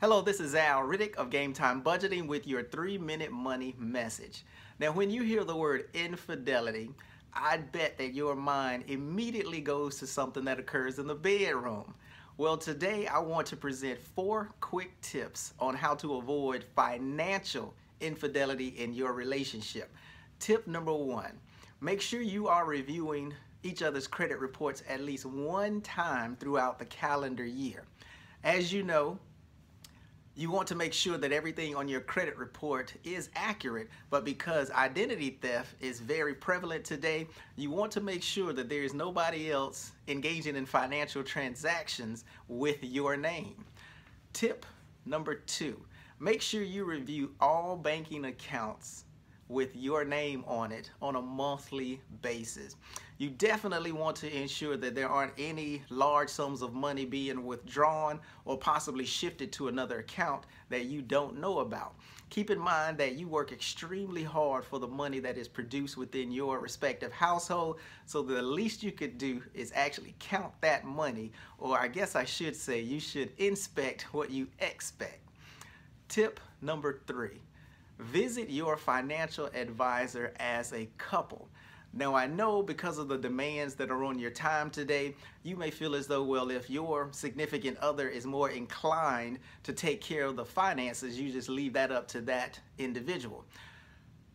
Hello, this is Al Riddick of Game Time Budgeting with your three minute money message. Now, when you hear the word infidelity, I bet that your mind immediately goes to something that occurs in the bedroom. Well, today I want to present four quick tips on how to avoid financial infidelity in your relationship. Tip number one, make sure you are reviewing each other's credit reports at least one time throughout the calendar year. As you know, you want to make sure that everything on your credit report is accurate, but because identity theft is very prevalent today, you want to make sure that there is nobody else engaging in financial transactions with your name. Tip number two, make sure you review all banking accounts with your name on it on a monthly basis. You definitely want to ensure that there aren't any large sums of money being withdrawn or possibly shifted to another account that you don't know about. Keep in mind that you work extremely hard for the money that is produced within your respective household, so the least you could do is actually count that money, or I guess I should say you should inspect what you expect. Tip number three Visit your financial advisor as a couple. Now I know because of the demands that are on your time today, you may feel as though, well, if your significant other is more inclined to take care of the finances, you just leave that up to that individual.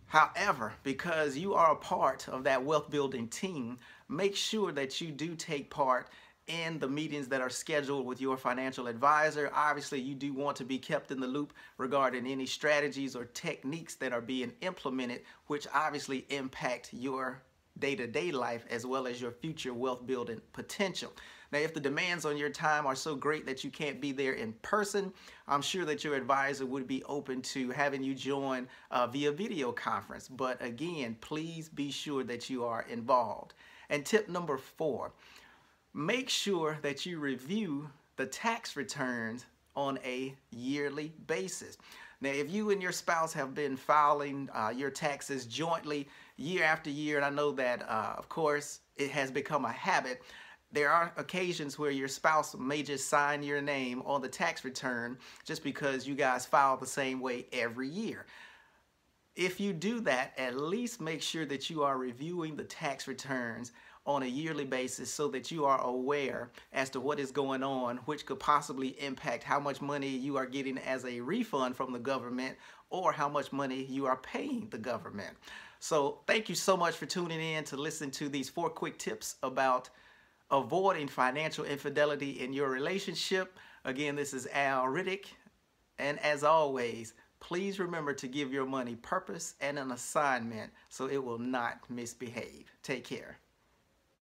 However, because you are a part of that wealth building team, make sure that you do take part in the meetings that are scheduled with your financial advisor. Obviously, you do want to be kept in the loop regarding any strategies or techniques that are being implemented, which obviously impact your day-to-day life as well as your future wealth building potential. Now, if the demands on your time are so great that you can't be there in person, I'm sure that your advisor would be open to having you join uh, via video conference. But again, please be sure that you are involved. And tip number four, make sure that you review the tax returns on a yearly basis. Now, if you and your spouse have been filing uh, your taxes jointly year after year, and I know that, uh, of course, it has become a habit, there are occasions where your spouse may just sign your name on the tax return just because you guys file the same way every year. If you do that, at least make sure that you are reviewing the tax returns on a yearly basis so that you are aware as to what is going on, which could possibly impact how much money you are getting as a refund from the government or how much money you are paying the government. So thank you so much for tuning in to listen to these four quick tips about avoiding financial infidelity in your relationship. Again, this is Al Riddick. And as always, please remember to give your money purpose and an assignment so it will not misbehave. Take care.